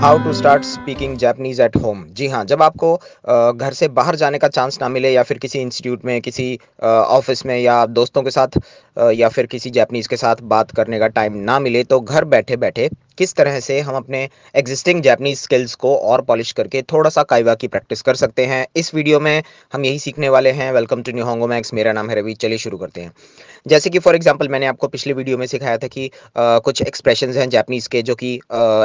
To start speaking Japanese at home जी हाँ जब आपको घर से बाहर जाने का चांस ना मिले या फिर किसी इंस्टीट्यूट में, किसी ऑफ़िस में या दोस्तों के साथ या फिर किसी जैपनीज़ के साथ बात करने का टाइम ना मिले तो घर बैठे बैठे किस तरह से हम अपने एग्जिस्टिंग जैपनीज स्किल्स को और पॉलिश करके थोड़ा सा काइवा की प्रैक्टिस कर सकते हैं। इस वीडियो में हम यही सीखने वाले हैं। वेलकम टू न्यू होंगो मैक्स मेरा नाम है रवि। चलिए शुरू करते हैं। जैसे कि फॉर एग्जांपल मैंने आपको पिछले वीडियो में सिखाया था कि आ, कुछ एक्सप्रेशन हैं जैपनीज़ के जो कि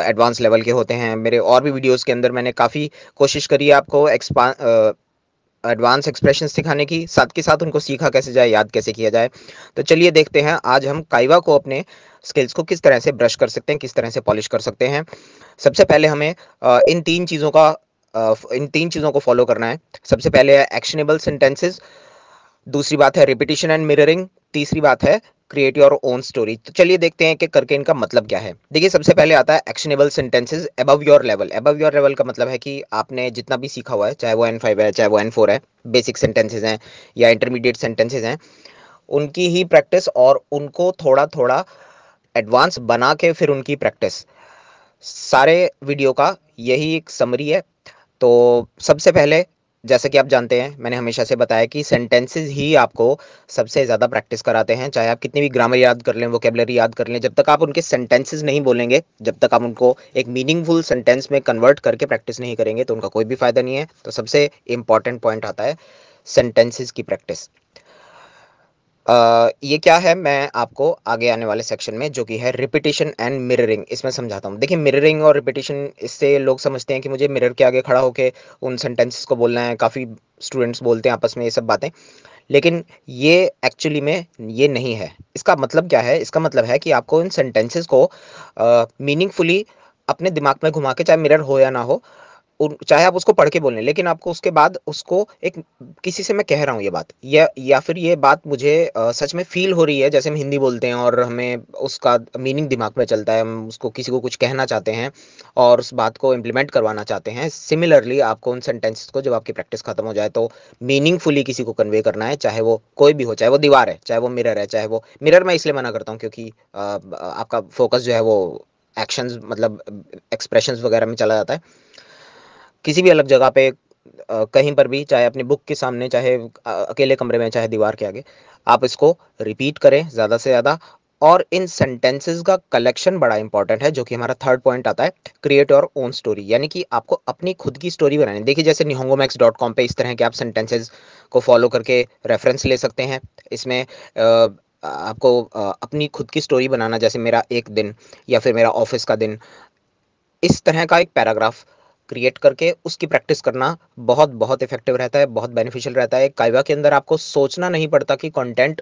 एडवांस लेवल के होते हैं। मेरे और भी वीडियोज़ के अंदर मैंने काफ़ी कोशिश करी आपको एक्सपा एडवांस एक्सप्रेशन सिखाने की, साथ के साथ उनको सीखा कैसे जाए, याद कैसे किया जाए। तो चलिए देखते हैं, आज हम काइवा को अपने स्किल्स को किस तरह से ब्रश कर सकते हैं, किस तरह से पॉलिश कर सकते हैं। सबसे पहले हमें इन तीन चीज़ों का इन तीन चीज़ों को फॉलो करना है। सबसे पहले है एक्शनेबल सेंटेंसेज दूसरी बात है रिपीटिशन एंड मिररिंग तीसरी बात है क्रिएट योर ओन स्टोरी तो चलिए देखते हैं कि करके इनका मतलब क्या है। देखिए, सबसे पहले आता है actionable sentences above your level above your level का मतलब है कि आपने जितना भी सीखा हुआ है, चाहे वो एन फाइव है, चाहे वो एन फोर है बेसिक सेंटेंसेज हैं या इंटरमीडिएट सेंटेंसेज हैं, उनकी ही प्रैक्टिस और उनको थोड़ा थोड़ा एडवांस बना के फिर उनकी प्रैक्टिस सारे वीडियो का यही एक समरी है। तो सबसे पहले जैसे कि आप जानते हैं, मैंने हमेशा से बताया कि सेंटेंसेस ही आपको सबसे ज़्यादा प्रैक्टिस कराते हैं। चाहे आप कितनी भी ग्रामर याद कर लें वोकेबलरी याद कर लें, जब तक आप उनके सेंटेंसेस नहीं बोलेंगे, जब तक आप उनको एक मीनिंगफुल सेंटेंस में कन्वर्ट करके प्रैक्टिस नहीं करेंगे तो उनका कोई भी फ़ायदा नहीं है। तो सबसे इंपॉर्टेंट पॉइंट आता है सेंटेंसेज की प्रैक्टिस ये क्या है? मैं आपको आगे आने वाले सेक्शन में, जो कि है रिपीटिशन एंड मिररिंग इसमें समझाता हूँ। देखिए मिररिंग और रिपीटिशन इससे लोग समझते हैं कि मुझे मिरर के आगे खड़ा होकर उन सेंटेंसेस को बोलना है। काफ़ी स्टूडेंट्स बोलते हैं आपस में ये सब बातें। लेकिन ये एक्चुअली में ये नहीं है। इसका मतलब क्या है? इसका मतलब है कि आपको इन सेंटेंसेस को मीनिंगफुली अपने दिमाग में घुमा के, चाहे मिरर हो या ना हो चाहे आप उसको पढ़ के बोलें लेकिन आपको उसके बाद उसको एक किसी से मैं कह रहा हूँ ये बात या या फिर ये बात मुझे आ, सच में फील हो रही है जैसे हम हिंदी बोलते हैं और हमें उसका मीनिंग दिमाग में चलता है हम उसको किसी को कुछ कहना चाहते हैं और उस बात को इम्प्लीमेंट करवाना चाहते हैं। सिमिलरली आपको उन सेंटेंसेस को जब आपकी प्रैक्टिस खत्म हो जाए तो मीनिंगफुली किसी को कन्वे करना है चाहे वो कोई भी हो चाहे वो दीवार है चाहे वो मिरर है चाहे वो मिरर मैं इसलिए मना करता हूँ क्योंकि आपका फोकस जो है वो एक्शंस मतलब एक्सप्रेशंस वगैरह में चला जाता है। किसी भी अलग जगह पे कहीं पर भी, चाहे अपनी बुक के सामने, चाहे अकेले कमरे में, चाहे दीवार के आगे, आप इसको रिपीट करें ज़्यादा से ज़्यादा। और इन सेंटेंसेस का कलेक्शन बड़ा इंपॉर्टेंट है, जो कि हमारा थर्ड पॉइंट आता है क्रिएट योर ओन स्टोरी यानी कि आपको अपनी खुद की स्टोरी बनानी देखिए, जैसे निहोंगोमैक्स डॉट कॉम पर इस तरह के आप सेंटेंसेज को फॉलो करके रेफरेंस ले सकते हैं। इसमें आपको अपनी खुद की स्टोरी बनाना, जैसे मेरा एक दिन या फिर मेरा ऑफ़िस का दिन। इस तरह का एक पैराग्राफ क्रिएट करके उसकी प्रैक्टिस करना बहुत बहुत इफ़ेक्टिव रहता है, बहुत बेनिफिशियल रहता है। काइवा के अंदर आपको सोचना नहीं पड़ता कि कंटेंट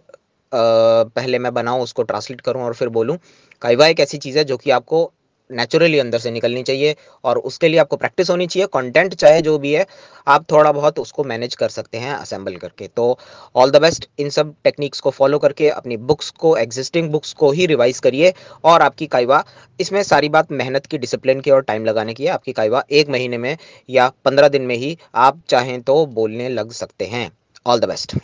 पहले मैं बनाऊँ, उसको ट्रांसलेट करूँ और फिर बोलूँ। काइवा एक ऐसी चीज़ है जो कि आपको नेचुरली अंदर से निकलनी चाहिए और उसके लिए आपको प्रैक्टिस होनी चाहिए कंटेंट चाहे जो भी है, आप थोड़ा बहुत उसको मैनेज कर सकते हैं असेंबल करके। तो ऑल द बेस्ट इन सब टेक्निक्स को फॉलो करके अपनी बुक्स को एग्जिस्टिंग बुक्स को ही रिवाइज करिए और आपकी काइवा, इसमें सारी बात मेहनत की डिसिप्लिन की और टाइम लगाने की है, आपकी काइवा एक महीने में या पंद्रह दिन में ही आप चाहें तो बोलने लग सकते हैं। All the best